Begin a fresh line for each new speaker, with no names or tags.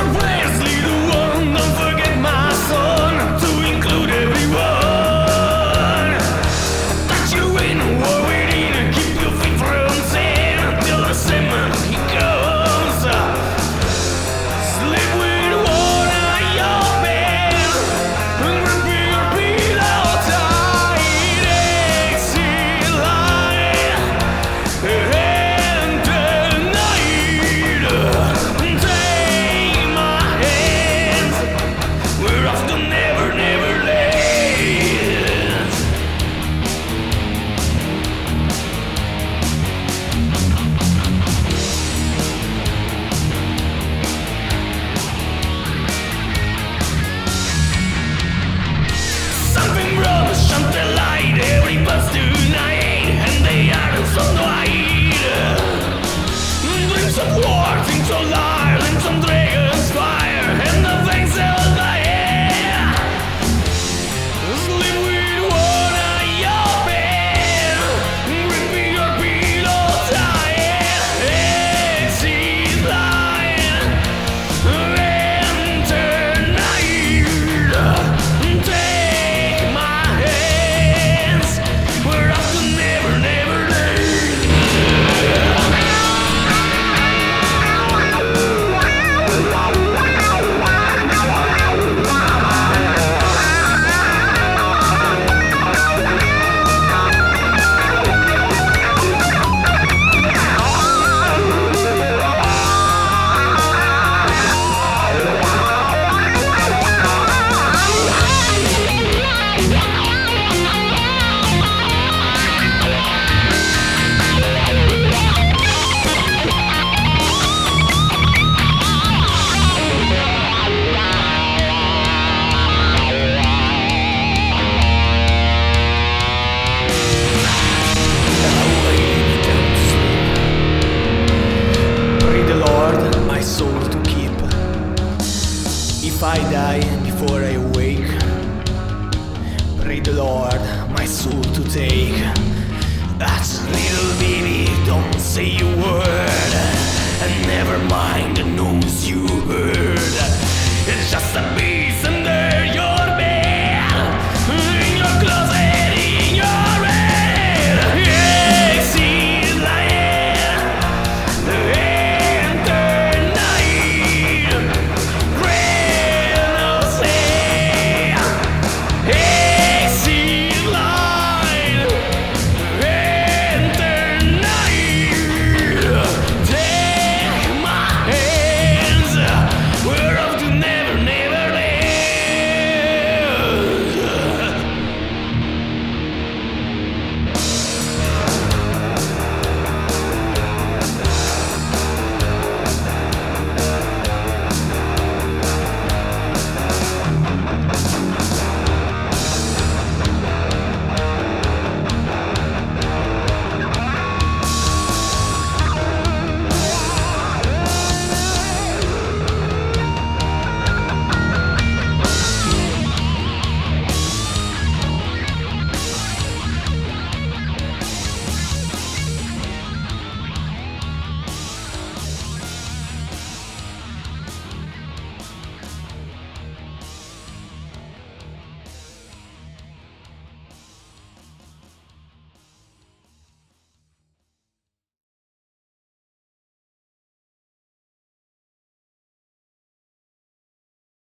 away. Solo aí. I die before I wake, pray the Lord my soul to take. That's little baby, don't say a word, and never mind